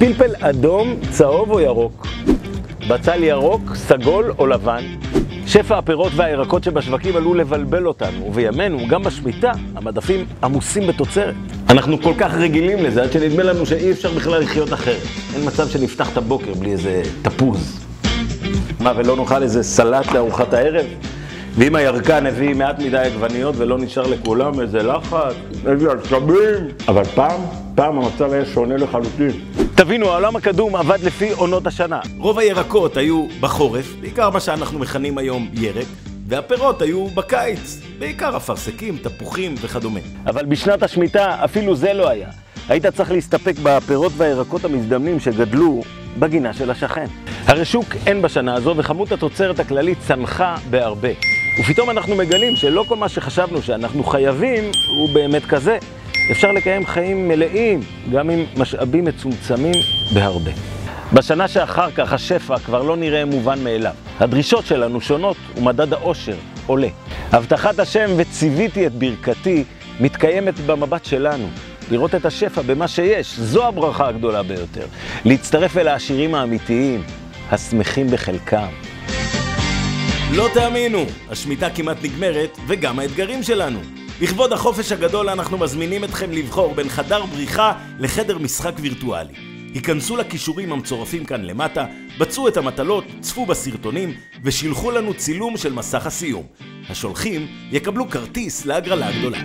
פלפל אדום, צהוב או ירוק? בצל ירוק, סגול או לבן? שפע הפירות והירקות שבשווקים עלו לבלבל אותנו, ובימינו, גם בשמיטה, המדפים עמוסים בתוצרת. אנחנו כל כך רגילים לזה, עד שנדמה לנו שאי אפשר בכלל לחיות אחרת. אין מצב שנפתח את הבוקר בלי איזה תפוז. מה, ולא נאכל איזה סלט לארוחת הערב? ואם הירקן הביא מעט מדי עגבניות ולא נשאר לכולם איזה לחץ, איזה עצבים. אבל פעם, פעם המצב היה שונה לחלוטין. תבינו, העולם הקדום עבד לפי עונות השנה. רוב הירקות היו בחורף, בעיקר מה שאנחנו מכנים היום ירק, והפירות היו בקיץ, בעיקר אפרסקים, תפוחים וכדומה. אבל בשנת השמיטה אפילו זה לא היה. היית צריך להסתפק בפירות והירקות המזדמנים שגדלו בגינה של השכן. הרי שוק אין בשנה הזו וכמות התוצרת הכללית צנחה בהרבה. ופתאום אנחנו מגלים שלא כל מה שחשבנו שאנחנו חייבים הוא באמת כזה. אפשר לקיים חיים מלאים, גם עם משאבים מצומצמים בהרבה. בשנה שאחר כך השפע כבר לא נראה מובן מאליו. הדרישות שלנו שונות ומדד האושר עולה. הבטחת השם וציוויתי את ברכתי מתקיימת במבט שלנו. לראות את השפע במה שיש, זו הברכה הגדולה ביותר. להצטרף אל העשירים האמיתיים, השמחים בחלקם. לא תאמינו, השמיטה כמעט נגמרת, וגם האתגרים שלנו. לכבוד החופש הגדול אנחנו מזמינים אתכם לבחור בין חדר בריחה לחדר משחק וירטואלי. היכנסו לכישורים המצורפים כאן למטה, בצעו את המטלות, צפו בסרטונים ושילחו לנו צילום של מסך הסיום. השולחים יקבלו כרטיס להגרלה הגדולה.